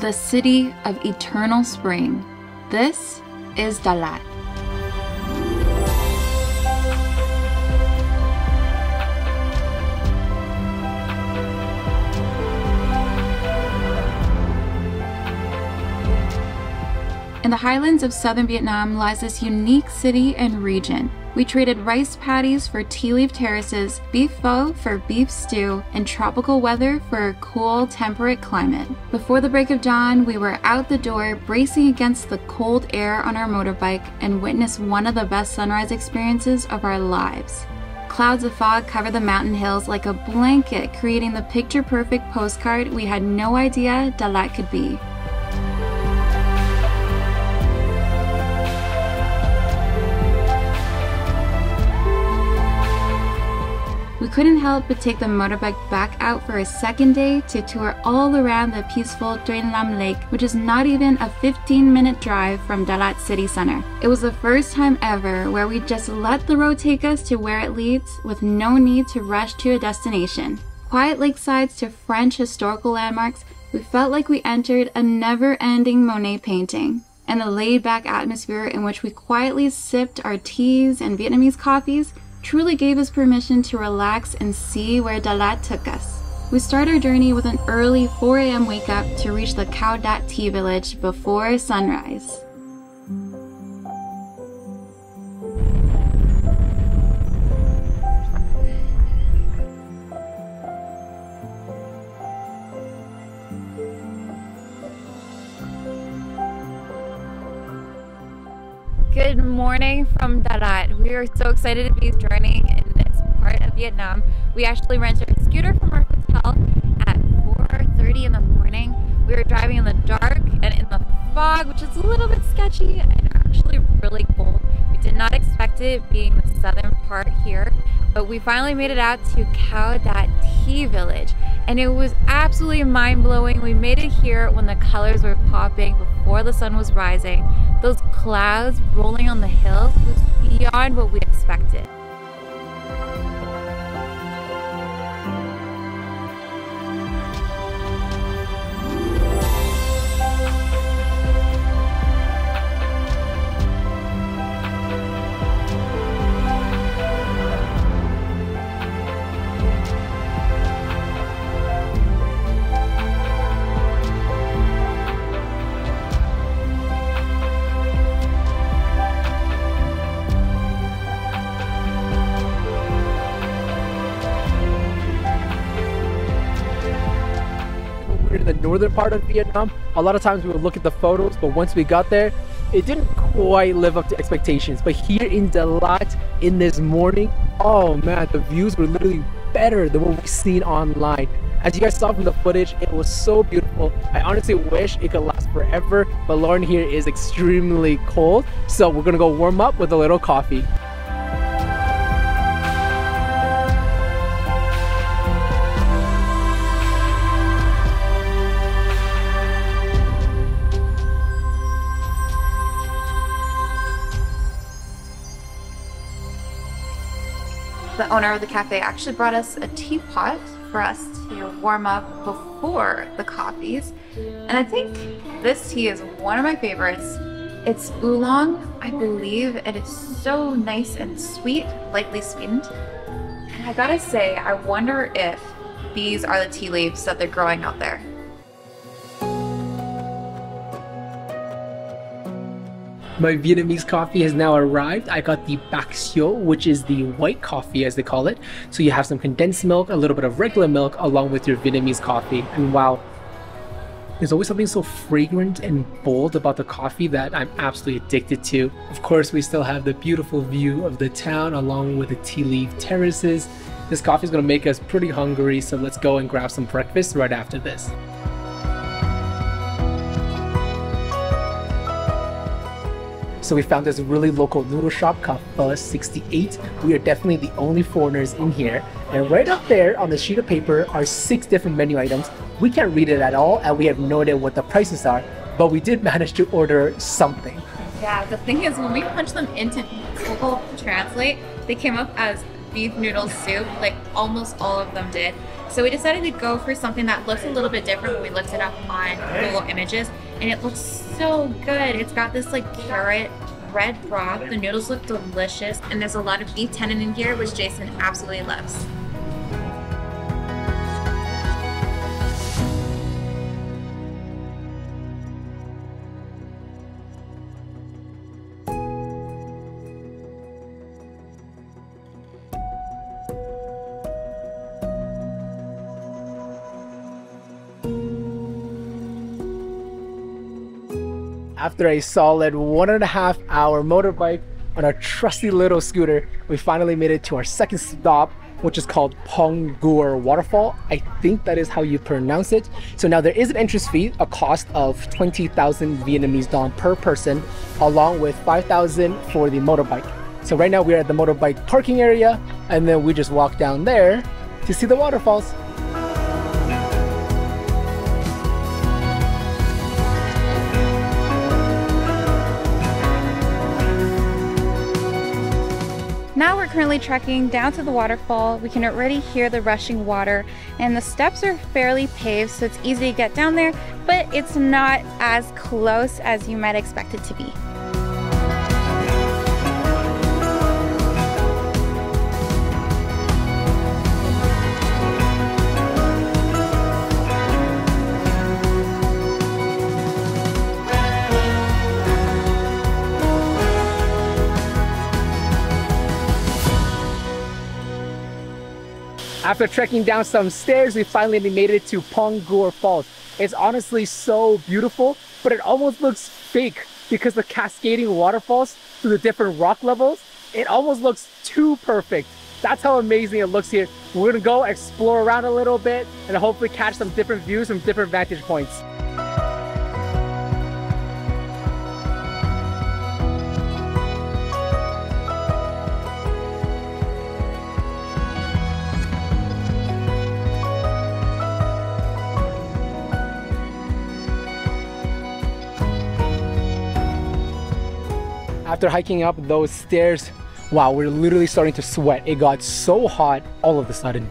the city of eternal spring. This is Dalat. In the highlands of southern Vietnam lies this unique city and region. We traded rice paddies for tea leaf terraces, beef pho for beef stew, and tropical weather for a cool, temperate climate. Before the break of dawn, we were out the door, bracing against the cold air on our motorbike, and witnessed one of the best sunrise experiences of our lives. Clouds of fog cover the mountain hills like a blanket, creating the picture perfect postcard we had no idea Dalat could be. Couldn't help but take the motorbike back out for a second day to tour all around the peaceful Tuyen Lam Lake, which is not even a 15 minute drive from Dalat city center. It was the first time ever where we just let the road take us to where it leads with no need to rush to a destination. Quiet lakesides to French historical landmarks, we felt like we entered a never ending Monet painting and the laid back atmosphere in which we quietly sipped our teas and Vietnamese coffees truly gave us permission to relax and see where Dalat took us. We start our journey with an early 4 a.m. wake up to reach the Cau Dat tea village before sunrise. Good morning from Dalat. We are so excited to be journeying in this part of Vietnam. We actually rented a scooter from our hotel at 4.30 in the morning. We were driving in the dark and in the fog, which is a little bit sketchy and actually really cold. We did not expect it being the southern part here, but we finally made it out to Cau Dat Tea Village and it was absolutely mind-blowing. We made it here when the colors were popping before the sun was rising. Those clouds rolling on the hills was beyond what we expected. Northern part of Vietnam, a lot of times we would look at the photos, but once we got there, it didn't quite live up to expectations. But here in Dalat, in this morning, oh man, the views were literally better than what we've seen online. As you guys saw from the footage, it was so beautiful. I honestly wish it could last forever, but Lauren here is extremely cold, so we're gonna go warm up with a little coffee. The owner of the cafe actually brought us a teapot for us to warm up before the coffees. And I think this tea is one of my favorites. It's oolong, I believe. And It is so nice and sweet, lightly sweetened. And I gotta say, I wonder if these are the tea leaves that they're growing out there. My Vietnamese coffee has now arrived. I got the Siêu, which is the white coffee as they call it. So you have some condensed milk, a little bit of regular milk, along with your Vietnamese coffee. And wow, there's always something so fragrant and bold about the coffee that I'm absolutely addicted to. Of course, we still have the beautiful view of the town along with the tea leaf terraces. This coffee is gonna make us pretty hungry, so let's go and grab some breakfast right after this. So we found this really local noodle shop called Pho 68. We are definitely the only foreigners in here. And right up there on the sheet of paper are six different menu items. We can't read it at all and we have no idea what the prices are, but we did manage to order something. Yeah, the thing is, when we punched them into Google Translate, they came up as beef noodle soup. Like almost all of them did. So we decided to go for something that looks a little bit different when we looked it up on Google Images. And it looks so good. It's got this like carrot red broth. The noodles look delicious. And there's a lot of beef tendon in here, which Jason absolutely loves. After a solid one and a half hour motorbike on our trusty little scooter, we finally made it to our second stop, which is called Pongour Waterfall. I think that is how you pronounce it. So now there is an entrance fee, a cost of 20,000 Vietnamese dong per person, along with 5,000 for the motorbike. So right now we're at the motorbike parking area, and then we just walk down there to see the waterfalls. Currently trekking down to the waterfall. We can already hear the rushing water and the steps are fairly paved so it's easy to get down there, but it's not as close as you might expect it to be. After trekking down some stairs, we finally made it to Pongour Falls. It's honestly so beautiful, but it almost looks fake because the cascading waterfalls through the different rock levels, it almost looks too perfect. That's how amazing it looks here. We're gonna go explore around a little bit and hopefully catch some different views from different vantage points. After hiking up those stairs, wow, we're literally starting to sweat. It got so hot all of a sudden.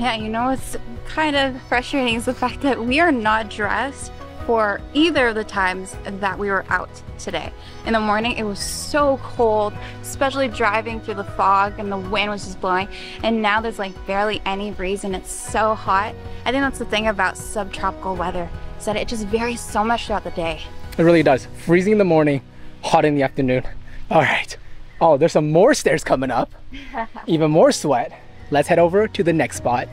Yeah, you know what's kind of frustrating is the fact that we are not dressed for either of the times that we were out today. In the morning, it was so cold, especially driving through the fog and the wind was just blowing. And now there's like barely any breeze and it's so hot. I think that's the thing about subtropical weather, is that it just varies so much throughout the day. It really does. Freezing in the morning, hot in the afternoon. All right. Oh, there's some more stairs coming up. Even more sweat. Let's head over to the next spot.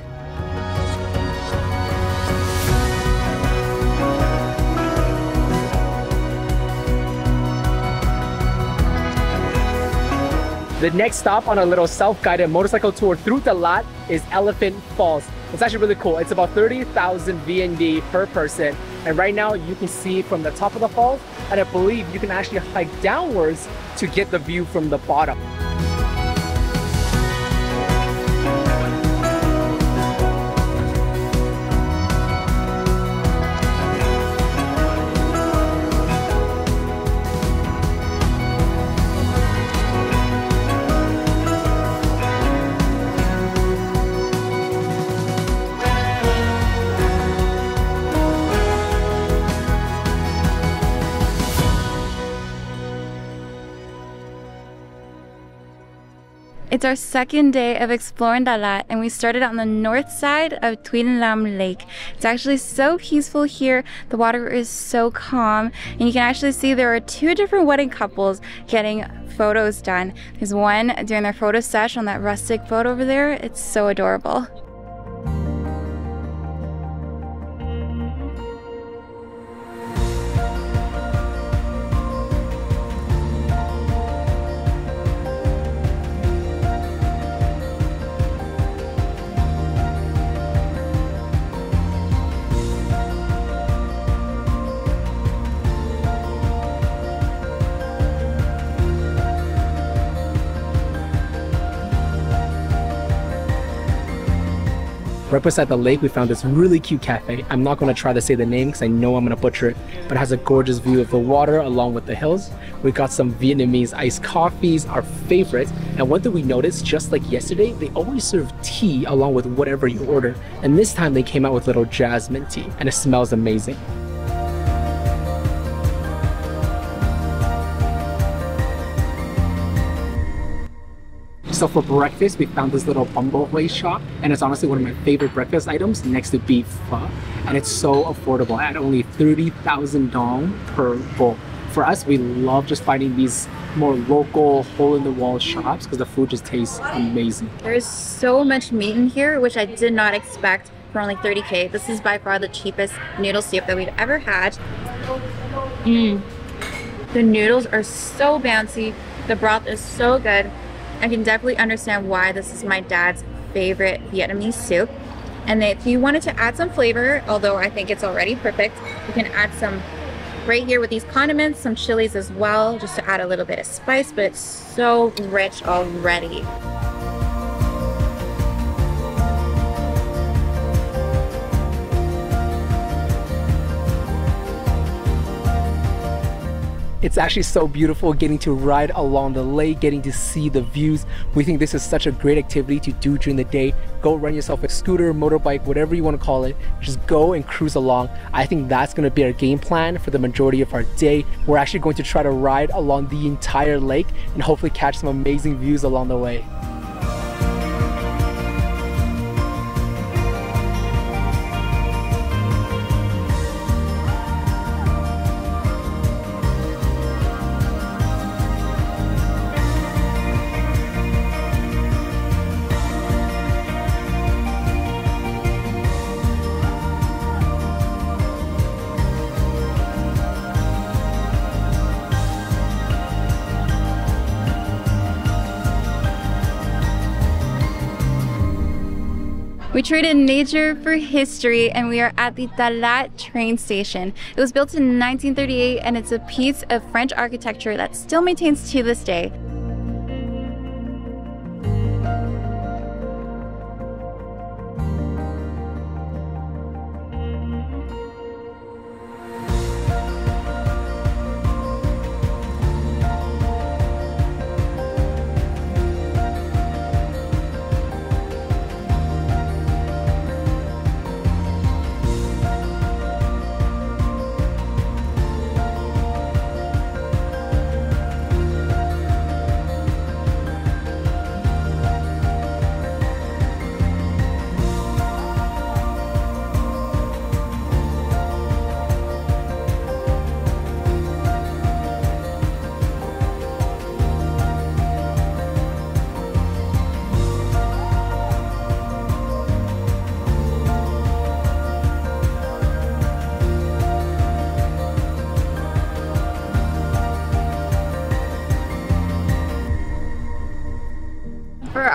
The next stop on our little self-guided motorcycle tour through Dalat is Elephant Falls. It's actually really cool. It's about 30,000 VND per person. And right now you can see from the top of the falls, and I believe you can actually hike downwards to get the view from the bottom. It's our second day of exploring Dalat and we started on the north side of Tuyen Lam Lake. It's actually so peaceful here. The water is so calm and you can actually see there are two different wedding couples getting photos done. There's one doing their photo sesh on that rustic boat over there. It's so adorable. Right beside the lake, we found this really cute cafe. I'm not to try to say the name because I know I'm to butcher it, but it has a gorgeous view of the water along with the hills. We got some Vietnamese iced coffees, our favorite. And one thing we noticed, just like yesterday, they always serve tea along with whatever you order. And this time they came out with little jasmine tea, and it smells amazing. So for breakfast, we found this little bun bo shop, and it's honestly one of my favorite breakfast items next to beef pho. And it's so affordable at only 30,000 dong per bowl. For us, we love just finding these more local, hole-in-the-wall shops because the food just tastes amazing. There's so much meat in here, which I did not expect for only 30k. This is by far the cheapest noodle soup that we've ever had. Mmm. The noodles are so bouncy. The broth is so good. I can definitely understand why this is my dad's favorite Vietnamese soup. And if you wanted to add some flavor, although I think it's already perfect, you can add some right here with these condiments, some chilies as well, just to add a little bit of spice, but it's so rich already. It's actually so beautiful getting to ride along the lake, getting to see the views. We think this is such a great activity to do during the day. Go run yourself a scooter, motorbike, whatever you want to call it. Just go and cruise along. I think that's going to be our game plan for the majority of our day. We're actually going to try to ride along the entire lake and hopefully catch some amazing views along the way. We traded nature for history and we are at the Dalat train station. It was built in 1938 and it's a piece of French architecture that still maintains to this day.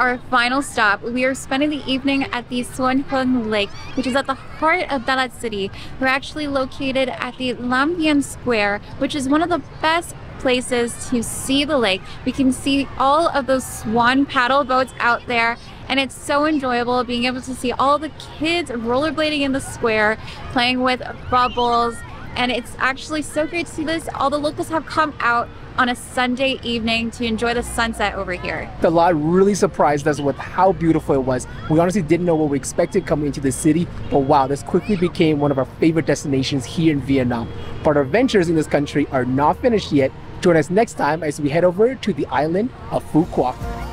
Our final stop, we are spending the evening at the Xuan Huong Lake, which is at the heart of Dalat City. We're actually located at the Lam Vien Square, which is one of the best places to see the lake. We can see all of those swan paddle boats out there and it's so enjoyable being able to see all the kids rollerblading in the square, playing with bubbles, and it's actually so great to see this. All the locals have come out on a Sunday evening to enjoy the sunset over here. Dalat really surprised us with how beautiful it was. We honestly didn't know what we expected coming into the city, but wow, this quickly became one of our favorite destinations here in Vietnam. But our ventures in this country are not finished yet. Join us next time as we head over to the island of Phu Quoc.